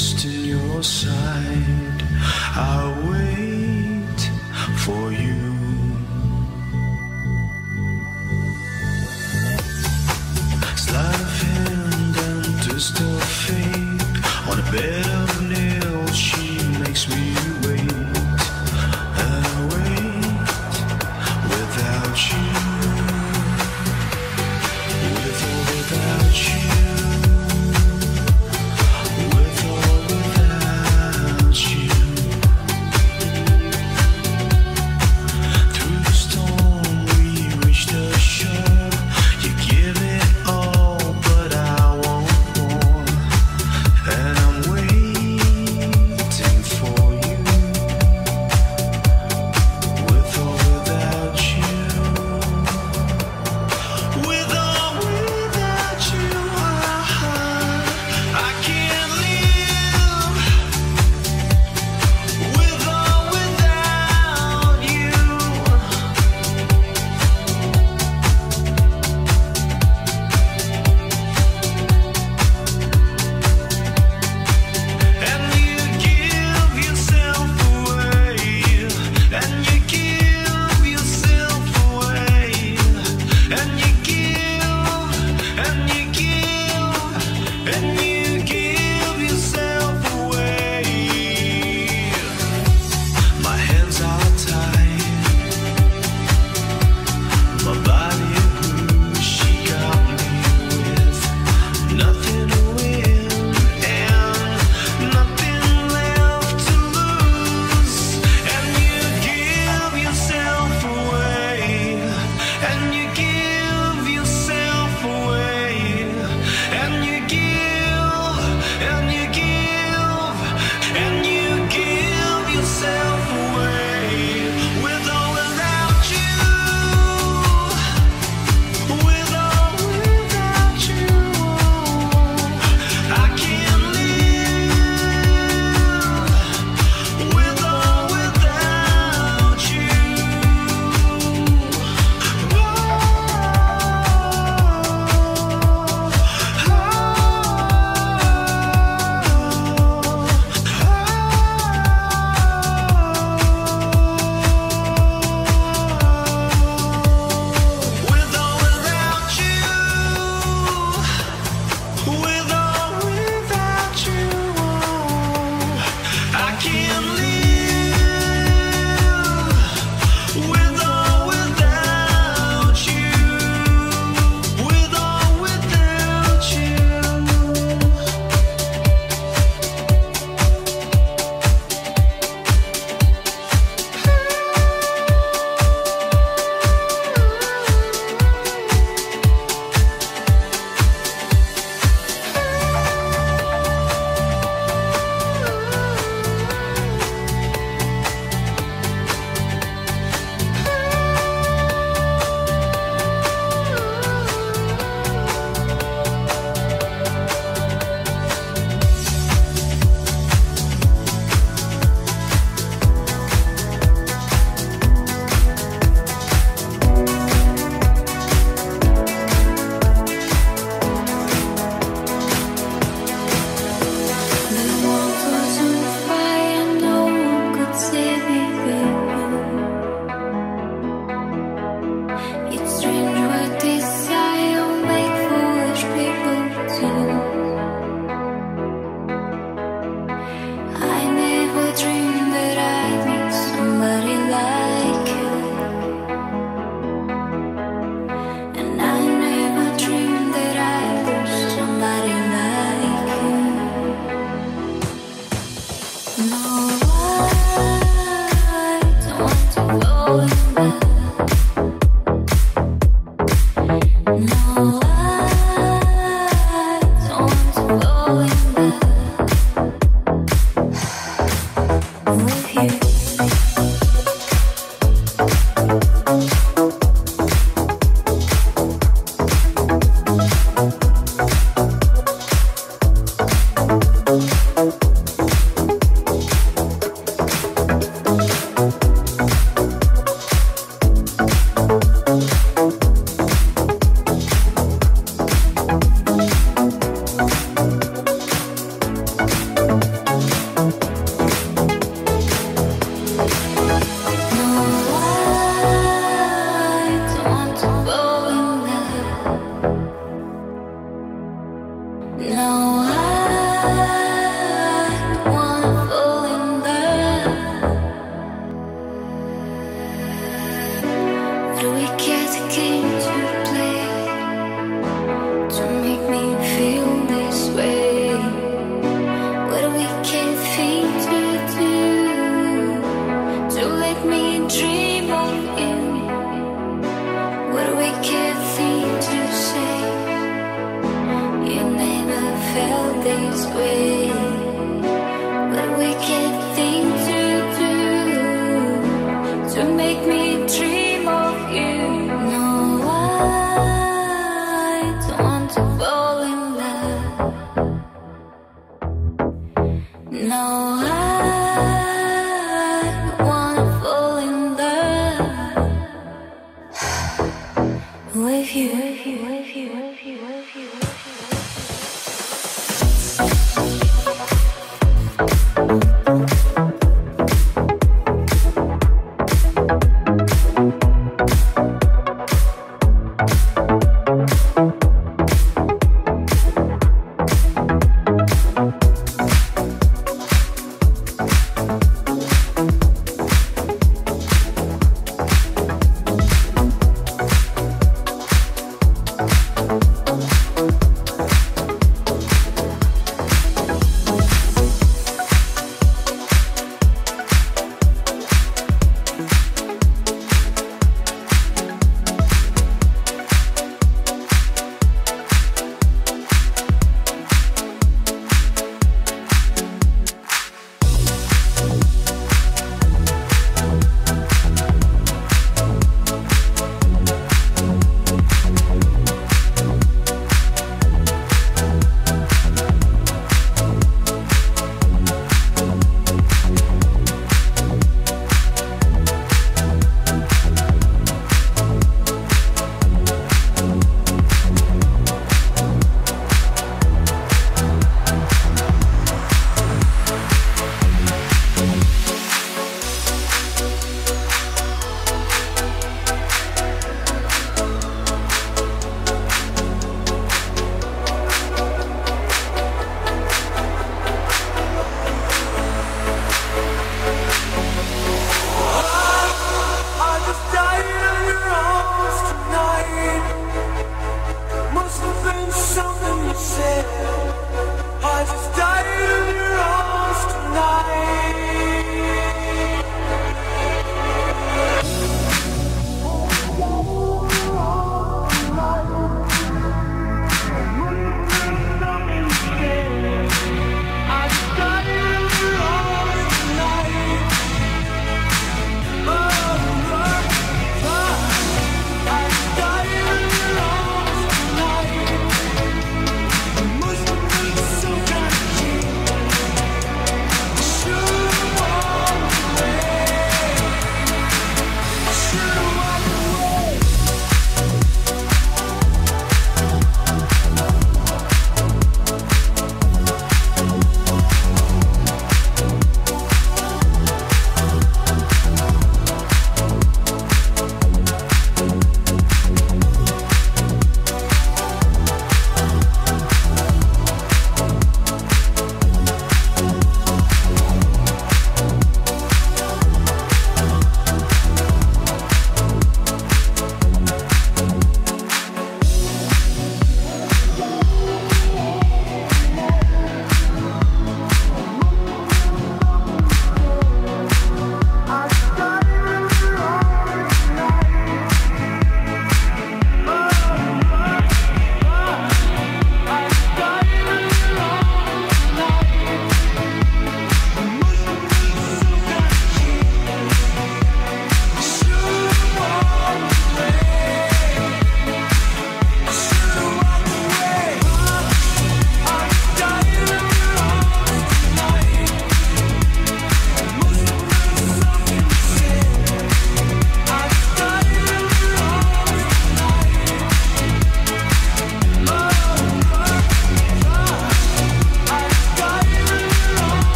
twist in your side. I wait Must have been some kind of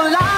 alive.